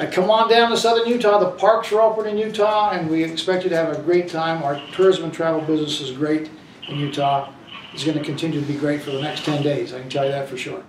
Uh, Come on down to southern Utah, the parks are open in Utah, and we expect you to have a great time. Our tourism and travel business is great in Utah. It's gonna continue to be great for the next ten days, I can tell you that for sure.